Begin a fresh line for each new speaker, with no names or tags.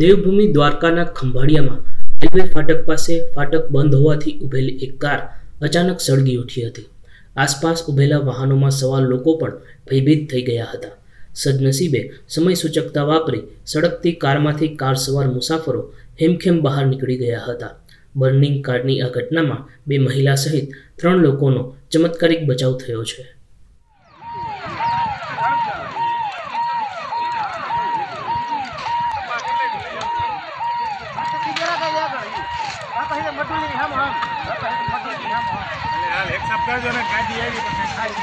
દેવભૂમિ દ્વારકાના ખંભાળિયામાં રેલવે ફાટક પાસે ફાટક બંધ હોવાથી ઊભેલી એક કાર અચાનક સળગી ઉઠી હતી. આસપાસ ઊભેલા વાહનોમાં સવાર લોકો પણ ભયભીત થઈ ગયા હતા. સદનસીબે સમય સૂચકતા વાપરી સળગતી કારમાંથી કાર સવાર મુસાફરો હેમખેમ બહાર નીકળી ગયા હતા. બર્નિંગ કારની આ ઘટનામાં બે મહિલા સહિત ત્રણ લોકોનો ચમત્કારિક બચાવ થયો છે.
डॉक्टर जो ने